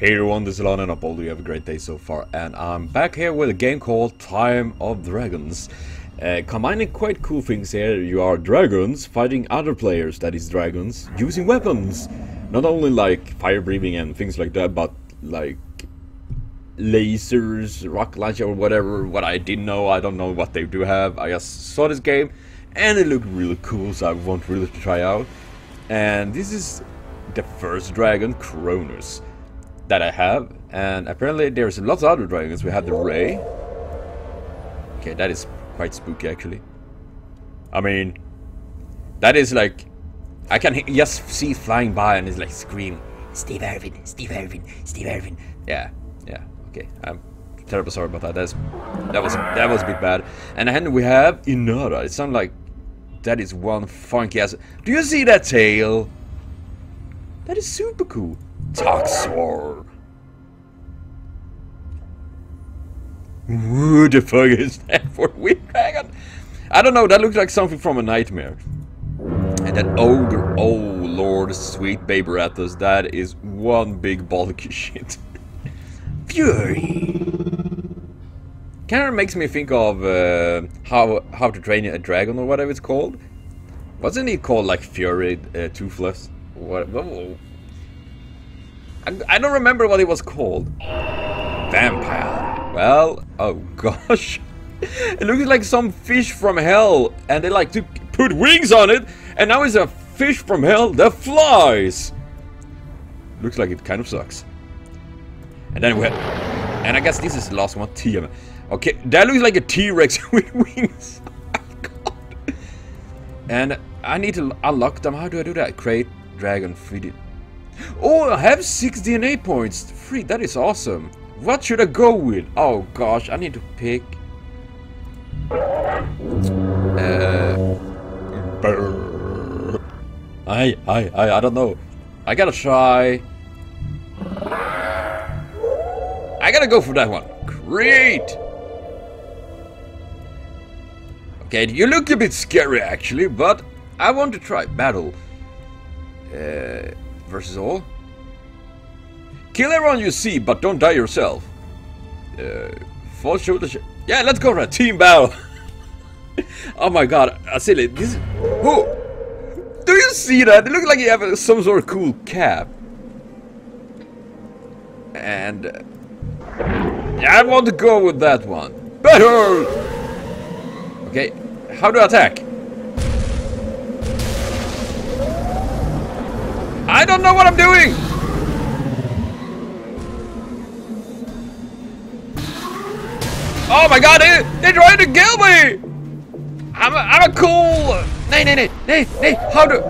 Hey everyone, this is Lano and I hope you have a great day so far. And I'm back here with a game called Time of Dragons. Uh, combining quite cool things here. You are dragons fighting other players, that is dragons, using weapons. Not only like fire breathing and things like that, but like lasers, rock launcher or whatever. What I didn't know, I don't know what they do have. I just saw this game and it looked really cool, so I want really to try out. And this is the first dragon, Cronus that I have. And apparently there's lots of other dragons. We have the Ray. Okay, that is quite spooky actually. I mean, that is like, I can just see flying by and it's like screaming, Steve Irwin, Steve Irwin, Steve Irwin. Yeah, yeah, okay. I'm terribly sorry about that. That's, that was that was a bit bad. And then we have Inara. It sounds like that is one funky ass. Do you see that tail? That is super cool. Toxor. Who the fuck is that for Wind Dragon? I don't know, that looks like something from a nightmare. And that ogre, oh lord, sweet baby Rathos, that is one big bulky shit. Fury! Kind of makes me think of uh, how how to train a dragon or whatever it's called. Wasn't it called like Fury uh, Toothless? What? what I, don't remember what it was called. Vampire. Well, oh gosh. it looks like some fish from hell, and they like to put wings on it, and now it's a fish from hell that flies. Looks like it kind of sucks. And then we have, and I guess this is the last one, Tiamat. Okay, that looks like a T-Rex with wings. oh and I need to unlock them. How do I do that? Create dragon 3D. Oh, I have 6 DNA points. Free, that is awesome. What should I go with? Oh gosh, I need to pick. Uh, I, I, I, I don't know. I gotta try. I gotta go for that one. Great. Okay, you look a bit scary actually, but I want to try battle. Uh, versus all. Kill everyone you see, but don't die yourself. Uh, fall shoulder. Sh yeah, let's go for a team battle. oh my god, Asili, this. Who? Do you see that? It looks like you have some sort of cool cap. And uh, I want to go with that one. Battle. Okay, how do I attack? I don't know what I'm doing! Oh my god, they, they're trying to kill me! I'm a, I'm a cool... Nay, nay, nay, nay, nay, how do...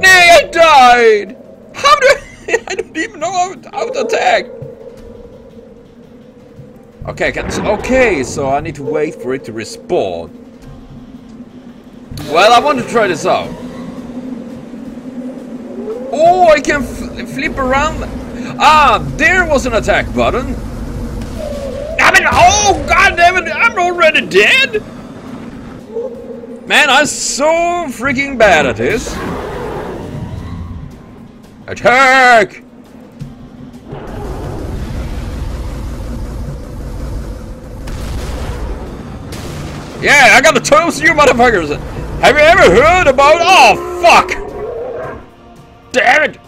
Nay, I died! How do... I don't even know how, how to attack! Okay, can, okay, so I need to wait for it to respawn. Well, I want to try this out. Oh, I can flip around. Ah, there was an attack button. I mean, oh, god damn it, I'm already dead? Man, I'm so freaking bad at this. Attack! Yeah, I got to toast you motherfuckers! Have you ever heard about- Oh, fuck! Damn it!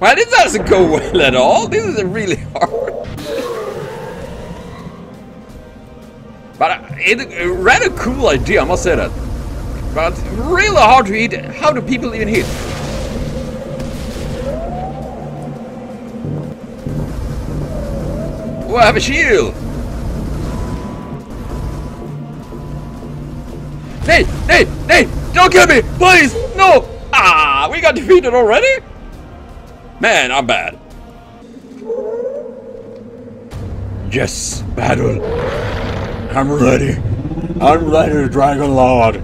Well, this doesn't go well at all. This is really hard. but uh, it's a rather cool idea, I must say that. But really hard to hit. How do people even hit? Oh, I have a shield! Hey, hey, hey! Don't kill me! Please! No! We got defeated already? Man, I'm bad. Yes, battle. I'm ready. I'm ready, Dragon Lord.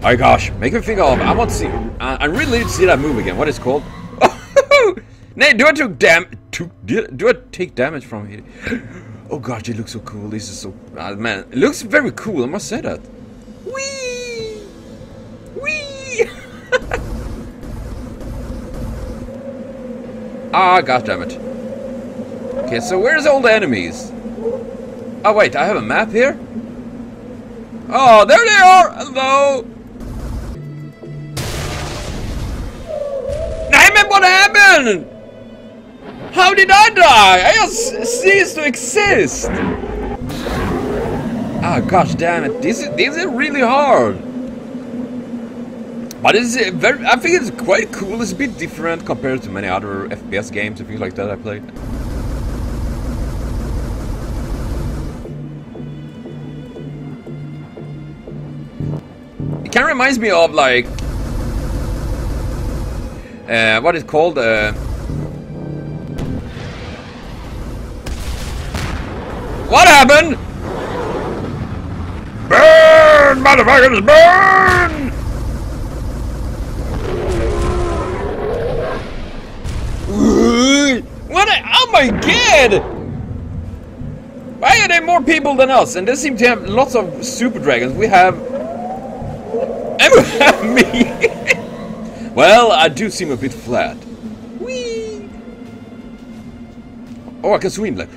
My gosh, make me think of. I want to see. I, I really need to see that move again. What is it called? Nate, do I take dam? Do, do I take damage from here? Oh gosh, it looks so cool. This is so. Uh, man, it looks very cool. I must say that. Whee! Ah, god damn it. Okay, so where's all the enemies? Oh wait, I have a map here? Oh, there they are! Hello! It, what happened? How did I die? I just ceased to exist! Ah, gosh damn it. This is, this is really hard. But it's very, I think it's quite cool. It's a bit different compared to many other FPS games and things like that I played. It kind of reminds me of like, uh, what is called, uh, what happened? Burn, motherfuckers, burn! What? A, oh my god! Why are there more people than us? And they seem to have lots of super dragons. We have. And we have me! well, I do seem a bit flat. Whee! Oh, I can swim like.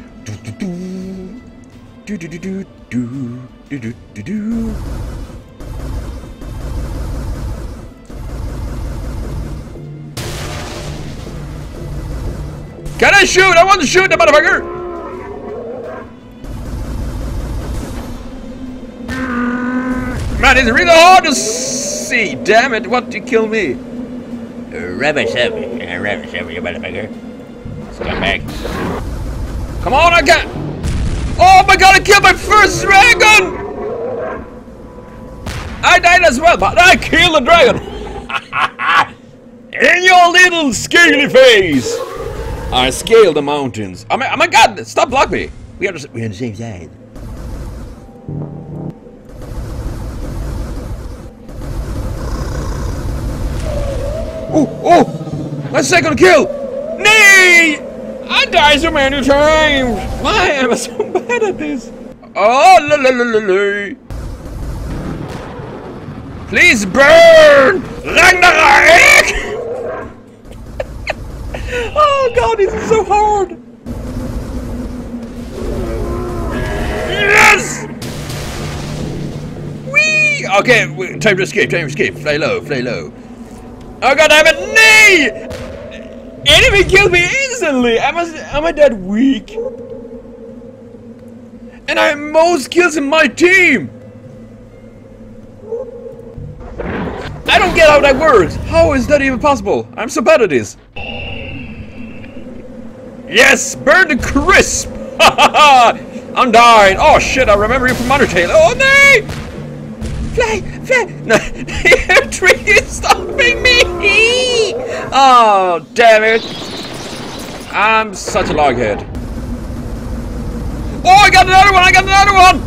Do do do do do do do do do. Can I shoot? I want to shoot the motherfucker! Man, it's really hard to see. Damn it, what you kill me? Rubber eh, seven, rubber eh, seven, you motherfucker. Come back. Come on, I got. Oh my god, I killed my first dragon! I died as well, but I killed a dragon! In your little scaly face! I scale the mountains. Oh my, oh my god, stop blocking me! We are, the, we're on the same side. Oh, oh! My second kill! Nay! I die so many times! Why am I so bad at this? Oh, la la la la la! Please burn! Ragnarok! Oh god, this is so hard! Yes! Whee! Okay, time to escape, time to escape. Fly low, fly low. Oh god damn it, nay! Enemy killed me instantly! Am I, am I that weak? And I have most kills in my team! I don't get how that works! How is that even possible? I'm so bad at this! Yes! Burn the crisp! I'm dying! Oh shit, I remember you from Undertale! Oh no! Fly! Fly! No! the tree is stopping me! Oh, damn it! I'm such a loghead. Oh, I got another one! I got another one!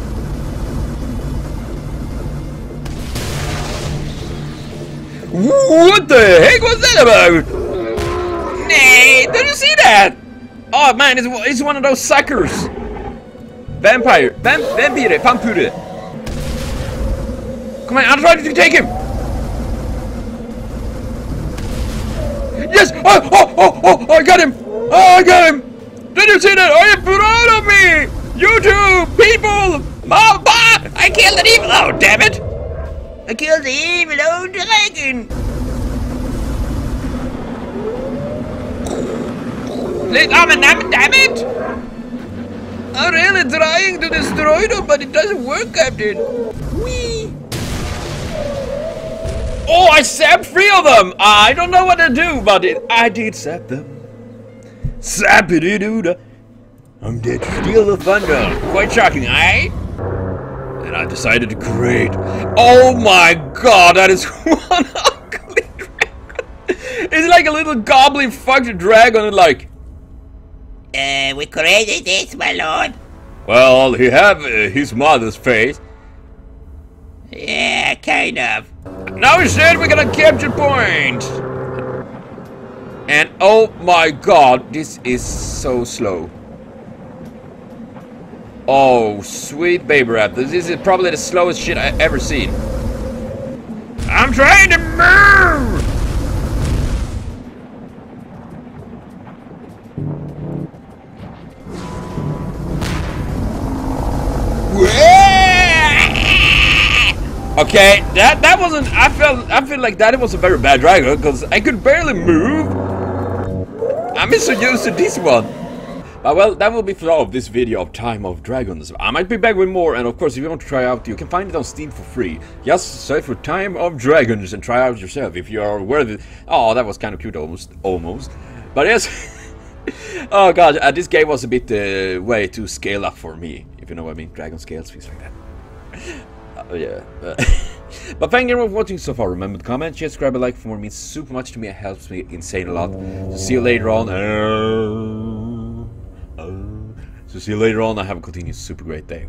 What the heck was that about? Nay, did you see that? Oh man, it's, it's one of those suckers. Vampire, vamp, vampire, vampire. Come on, I'm trying to take him. Yes! Oh, oh, oh, oh, oh, I got him! Oh, I got him! Did you see that? Are you proud of me? You two people! Mama! I killed an evil! Oh, damn it! I killed the evil old dragon! Please, oh, man, damn it! I'm really trying to destroy them, but it doesn't work, Captain. Whee! Oh, I zapped three of them! I don't know what to do, but it, I did zap them. Zappity doo. I'm dead steal the thunder. Quite shocking, eh? And I decided to create. Oh my god, that is one ugly dragon. It's like a little goblin fucked dragon like. Uh, we created this, my lord. Well, he have uh, his mother's face. Yeah, kind of. Now instead we're gonna capture point! And oh my god, this is so slow. Oh, sweet baby raptor. This is probably the slowest shit I've ever seen. I'm trying to move! Okay, that that wasn't. I felt. I feel like that it was a very bad dragon because I could barely move. I'm so used to this one. But well, that will be for all of this video of Time of Dragons. I might be back with more, and of course, if you want to try out, you can find it on Steam for free. Just search for Time of Dragons and try out yourself if you are worthy. Oh, that was kind of cute, almost, almost. But yes. oh god, uh, this game was a bit uh, way too scale up for me, if you know what I mean. Dragon scales, things like that. Uh, yeah. but thank you for watching so far. Remember to comment, share, subscribe, and like for more. It means super much to me. It helps me insane a lot. So see you later on. Uh, uh, so see you later on. I have a continued super great day.